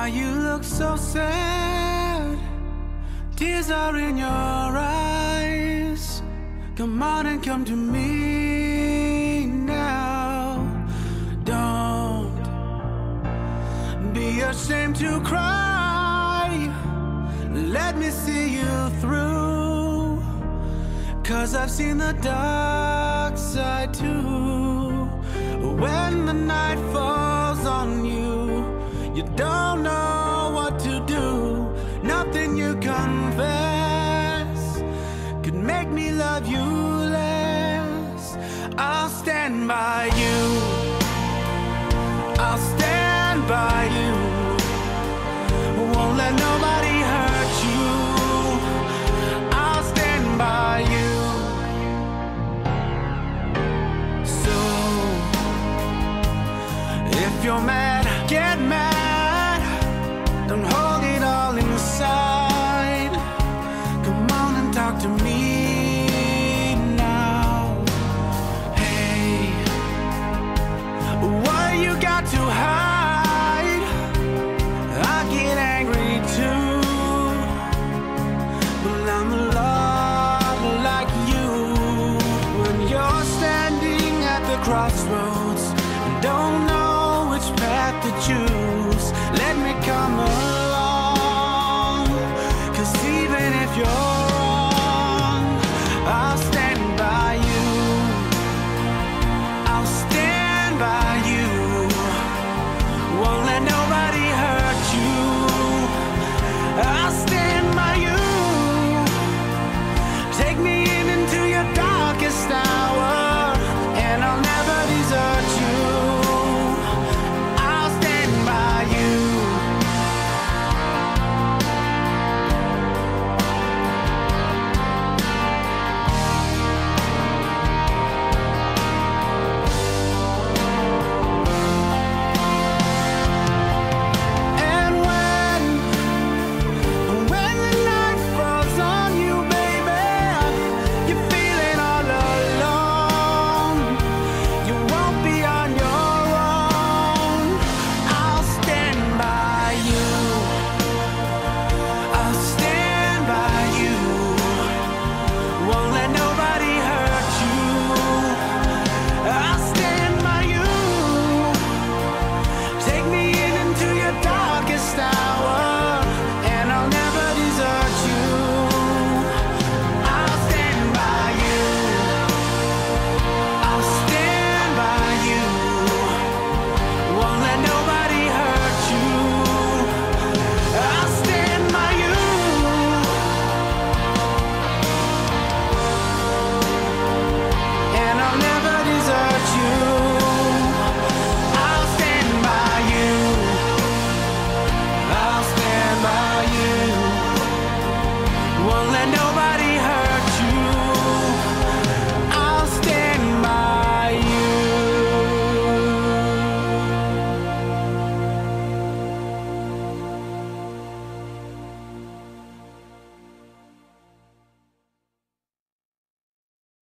Why you look so sad? Tears are in your eyes. Come on and come to me now. Don't be ashamed to cry. Let me see you through. Cause I've seen the dark side too. When the night falls on you, you don't know what to do, nothing you confess could make me love you less. I'll stand by you, I'll stand by you. Won't let nobody hurt you. I'll stand by you. So, if you're mad. life's